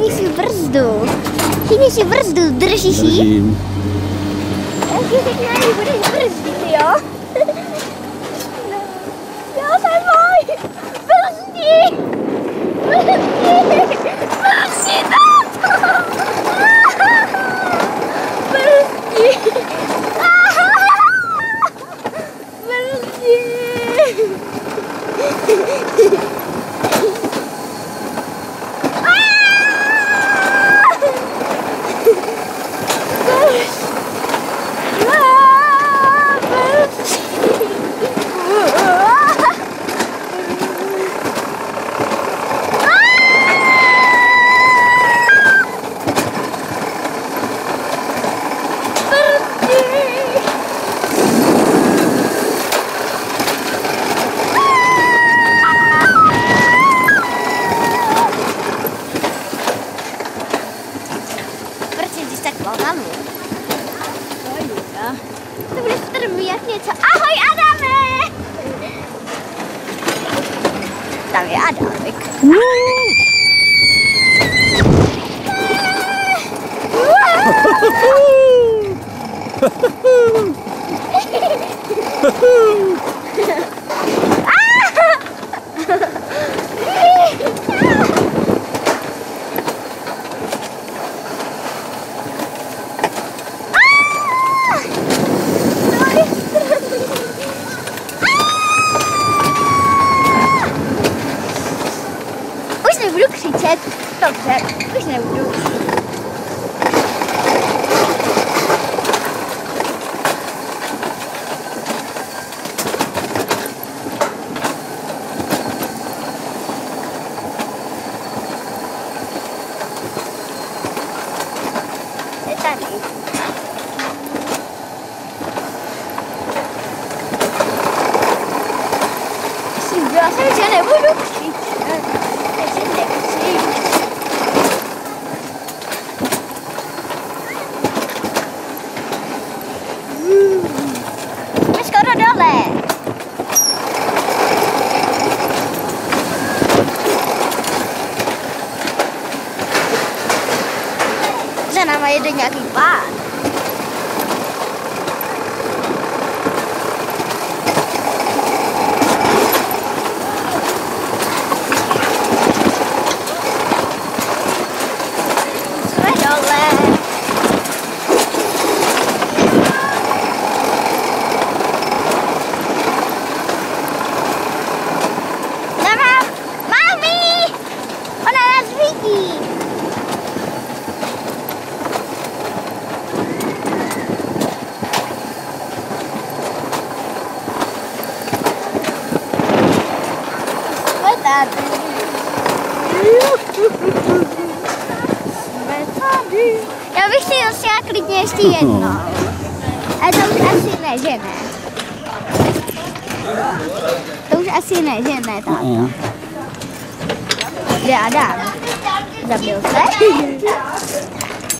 chytni si brzdu. Chytni si brzdu, držíš ji? Držím. Takže teď na ní budeš brzdit, jo? To bude strmý něco. Ahoj Adame! Tam je Adamek. Už 等一下，不行，不行，不行！哎，站定！行，不行，不行，不行！namanya dunia kipas tady. Jsme tady. Já bych si nosila klidně ještě jedno. A to už asi ne, že ne. To už asi ne, že ne, táta. Kde Adam? Zabil se?